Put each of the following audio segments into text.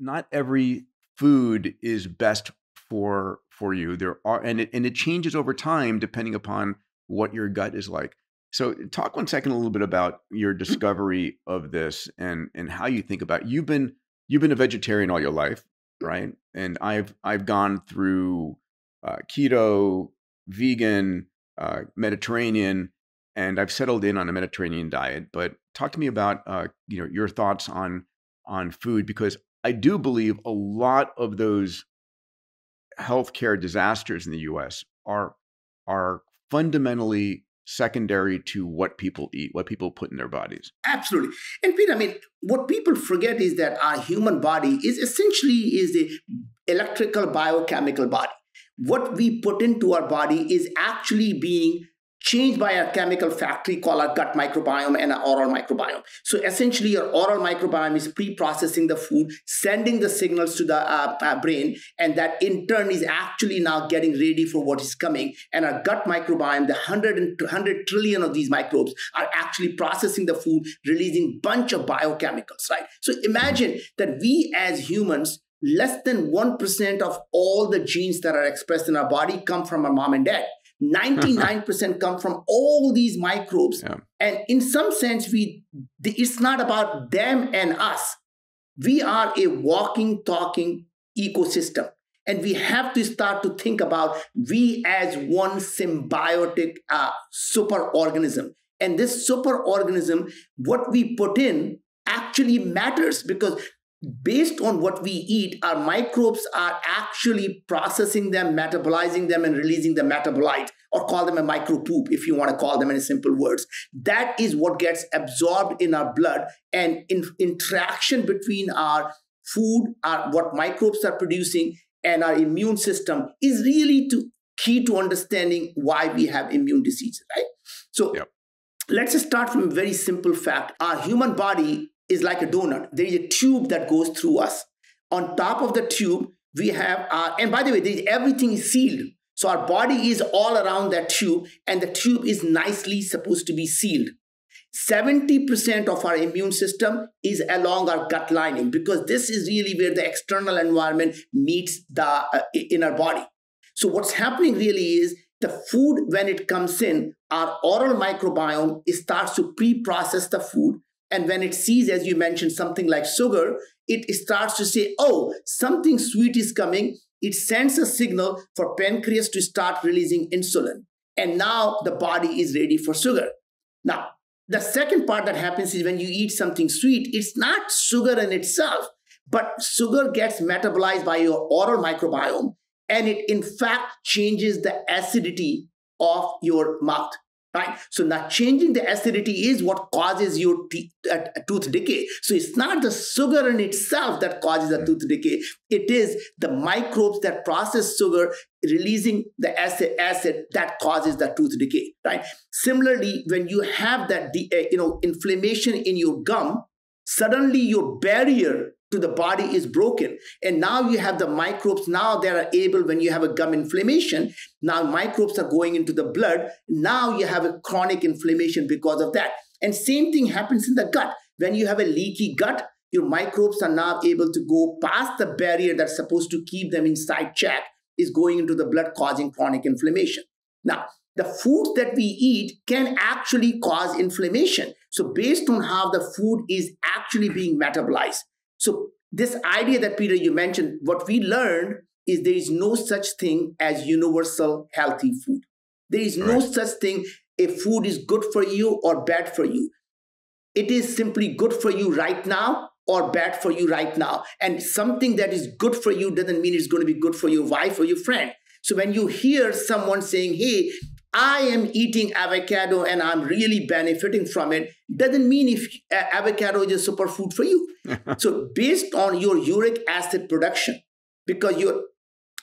not every food is best for for you. There are and it and it changes over time depending upon what your gut is like. So talk one second a little bit about your mm-hmm. discovery of this and and how you think about it. you've been you've been a vegetarian all your life, right? And I've I've gone through uh, keto, vegan, uh, Mediterranean, and I've settled in on a Mediterranean diet. But talk to me about uh, you know your thoughts on on food because I do believe a lot of those healthcare disasters in the U.S. are are fundamentally secondary to what people eat, what people put in their bodies. Absolutely. And Peter, I mean, what people forget is that our human body is essentially is a electrical biochemical body. What we put into our body is actually being changed by a chemical factory called our gut microbiome and our oral microbiome. So essentially, your oral microbiome is pre-processing the food, sending the signals to the uh, uh, brain, and that in turn is actually now getting ready for what is coming. And our gut microbiome, the 100 and 100 trillion of these microbes are actually processing the food, releasing bunch of biochemicals, right? So imagine that we as humans less than 1% of all the genes that are expressed in our body come from our mom and dad 99% come from all these microbes. Yeah. And in some sense, we it's not about them and us. We are a walking, talking ecosystem. And we have to start to think about we as one symbiotic uh, super organism. And this super organism, what we put in actually matters because based on what we eat, our microbes are actually processing them, metabolizing them, and releasing the metabolite, or call them a micro poop if you want to call them in simple words. That is what gets absorbed in our blood, and in interaction between our food, our what microbes are producing, and our immune system is really to key to understanding why we have immune diseases, right? So. Yep. Let's just start from a very simple fact. Our human body is like a donut. There is a tube that goes through us. On top of the tube, we have our, and by the way, everything is sealed. So our body is all around that tube, and the tube is nicely supposed to be sealed. 70% of our immune system is along our gut lining because this is really where the external environment meets the uh, in our body. So what's happening really is the food when it comes in, our oral microbiome starts to pre-process the food and when it sees, as you mentioned, something like sugar, it starts to say, oh, something sweet is coming. It sends a signal for pancreas to start releasing insulin. And now the body is ready for sugar. Now, the second part that happens is when you eat something sweet, it's not sugar in itself, but sugar gets metabolized by your oral microbiome and it in fact changes the acidity of your mouth right? So now changing the acidity is what causes your uh, tooth decay. So it's not the sugar in itself that causes a tooth decay. It is the microbes that process sugar releasing the acid, acid that causes the tooth decay, right? Similarly, when you have that, uh, you know, inflammation in your gum, suddenly your barrier to the body is broken. And now you have the microbes now they are able when you have a gum inflammation now microbes are going into the blood. Now you have a chronic inflammation because of that. And same thing happens in the gut. When you have a leaky gut your microbes are now able to go past the barrier that's supposed to keep them inside check is going into the blood causing chronic inflammation. Now the foods that we eat can actually cause inflammation. So based on how the food is actually being metabolized so this idea that Peter you mentioned, what we learned is there is no such thing as universal healthy food. There is no right. such thing if food is good for you or bad for you. It is simply good for you right now or bad for you right now. And something that is good for you doesn't mean it's going to be good for your wife or your friend. So when you hear someone saying, hey, I am eating avocado and I'm really benefiting from it, doesn't mean if uh, avocado is a superfood for you. so, based on your uric acid production, because your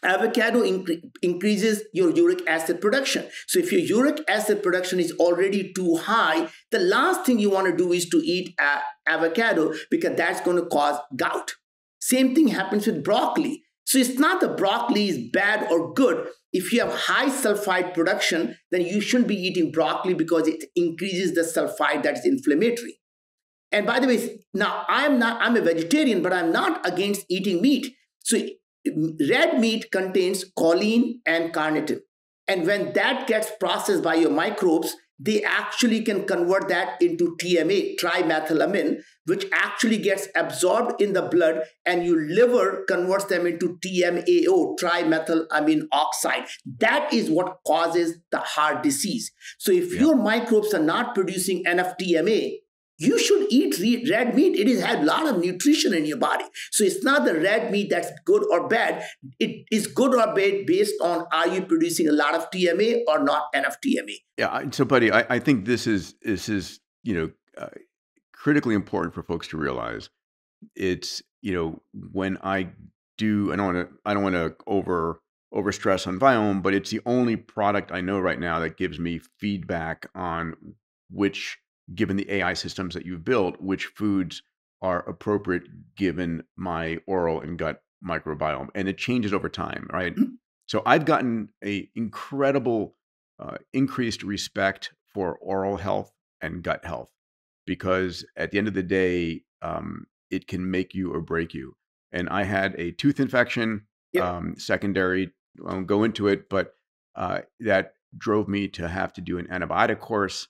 avocado incre- increases your uric acid production. So, if your uric acid production is already too high, the last thing you want to do is to eat uh, avocado because that's going to cause gout. Same thing happens with broccoli. So it's not the broccoli is bad or good. If you have high sulfide production, then you shouldn't be eating broccoli because it increases the sulfide that is inflammatory. And by the way, now I'm not, I'm a vegetarian, but I'm not against eating meat. So red meat contains choline and carnitine. And when that gets processed by your microbes, they actually can convert that into TMA, trimethylamine, which actually gets absorbed in the blood, and your liver converts them into TMAO, trimethylamine oxide. That is what causes the heart disease. So if yeah. your microbes are not producing enough TMA, you should eat red meat. It has a lot of nutrition in your body. So it's not the red meat that's good or bad. It is good or bad based on are you producing a lot of TMA or not enough TMA. Yeah. So, buddy, I, I think this is this is you know uh, critically important for folks to realize. It's you know when I do, I don't want to I don't want to over over stress on Viome, but it's the only product I know right now that gives me feedback on which given the AI systems that you've built, which foods are appropriate given my oral and gut microbiome. And it changes over time, right? Mm-hmm. So I've gotten a incredible uh, increased respect for oral health and gut health because at the end of the day, um, it can make you or break you. And I had a tooth infection, yep. um, secondary. I won't go into it, but uh, that drove me to have to do an antibiotic course.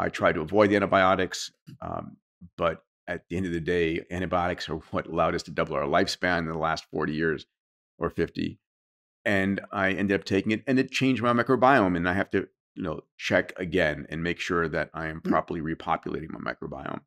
I try to avoid the antibiotics, um, but at the end of the day, antibiotics are what allowed us to double our lifespan in the last 40 years or 50. And I ended up taking it, and it changed my microbiome. And I have to, you know, check again and make sure that I am mm. properly repopulating my microbiome.